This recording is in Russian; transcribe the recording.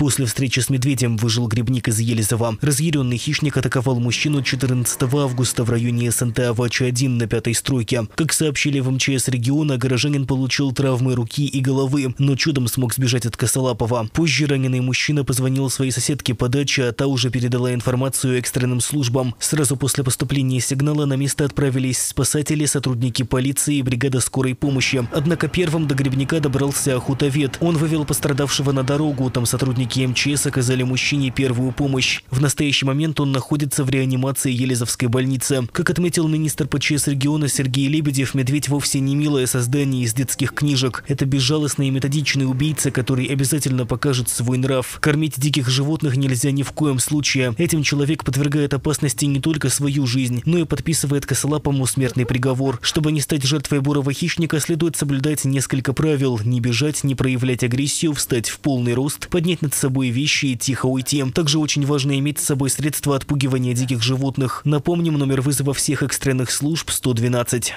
После встречи с медведем выжил грибник из Елизова. Разъяренный хищник атаковал мужчину 14 августа в районе СНТ Авачи-1 на пятой стройке. Как сообщили в МЧС региона, горожанин получил травмы руки и головы, но чудом смог сбежать от Косолапова. Позже раненый мужчина позвонил своей соседке по даче, а та уже передала информацию экстренным службам. Сразу после поступления сигнала на место отправились спасатели, сотрудники полиции и бригада скорой помощи. Однако первым до грибника добрался охотовед. Он вывел пострадавшего на дорогу, там сотрудники Сотрудники МЧС оказали мужчине первую помощь. В настоящий момент он находится в реанимации Елизовской больницы. Как отметил министр ПЧС региона Сергей Лебедев, медведь вовсе не милое создание из детских книжек. Это безжалостный и методичный убийца, который обязательно покажет свой нрав. Кормить диких животных нельзя ни в коем случае. Этим человек подвергает опасности не только свою жизнь, но и подписывает косолапому смертный приговор. Чтобы не стать жертвой бурого хищника, следует соблюдать несколько правил. Не бежать, не проявлять агрессию, встать в полный рост, поднять над собой вещи и тихо уйти. Также очень важно иметь с собой средства отпугивания диких животных. Напомним, номер вызова всех экстренных служб 112.